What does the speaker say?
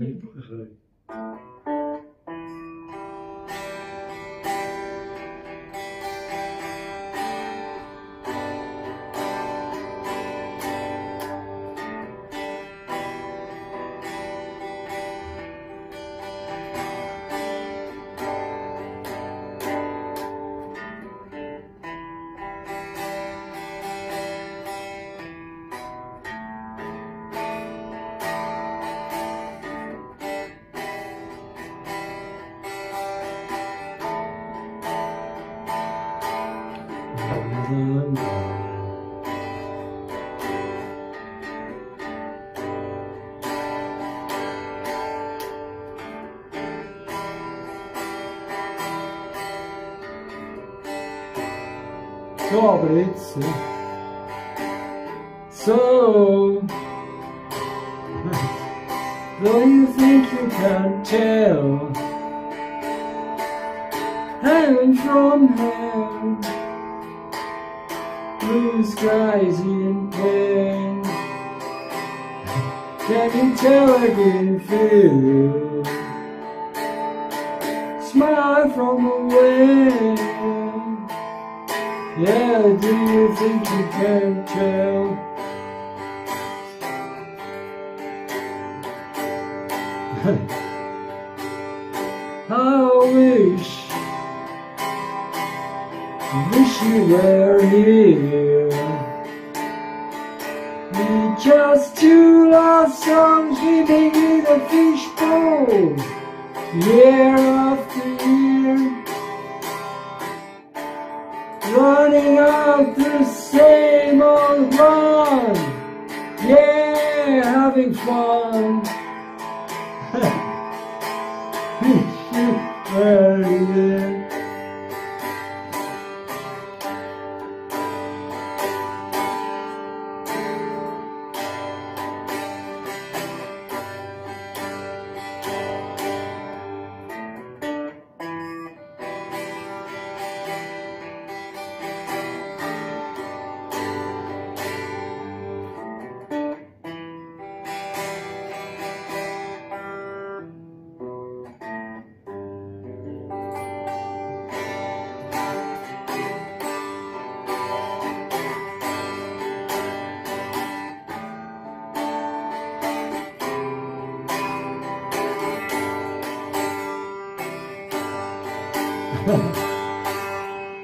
Zeebrugge. Pas rêvé. So, aber jetzt. äh, So. Though you think you can tell. Heaven from hell. Blue skies in pain. Can you tell I can feel? Smile from away. Do you think you can tell? I wish, wish you were here. We just two lost songs make in a fishbowl, year after year fun. Fish you, 那